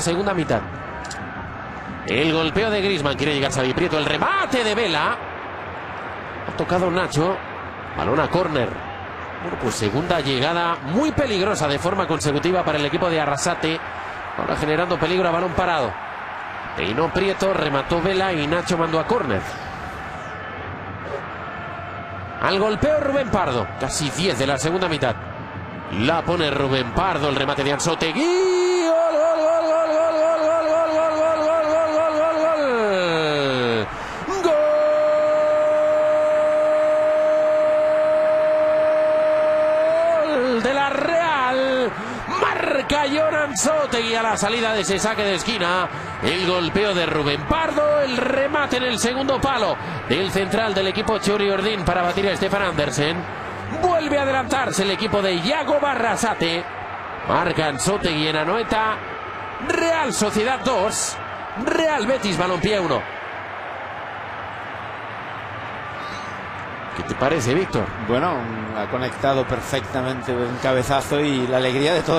segunda mitad. El golpeo de Grisman. Quiere llegar Xavi Prieto. El remate de Vela. Ha tocado Nacho. Balón a córner. Bueno, pues segunda llegada muy peligrosa de forma consecutiva para el equipo de Arrasate. Ahora generando peligro a balón parado. Peinó Prieto, remató Vela y Nacho mandó a córner. Al golpeo Rubén Pardo. Casi 10 de la segunda mitad. La pone Rubén Pardo. El remate de Anzotegui. ¡Gol de la Real! Marca Jonan Sotegui a la salida de ese saque de esquina. El golpeo de Rubén Pardo. El remate en el segundo palo del central del equipo Churi Ordín para batir a Stefan Andersen. Vuelve a adelantarse el equipo de Iago Barrasate. Marcan Sotegui en Anoeta. Real Sociedad 2. Real Betis Balompié 1. ¿Qué te parece, Víctor? Bueno, ha conectado perfectamente un cabezazo y la alegría de todos.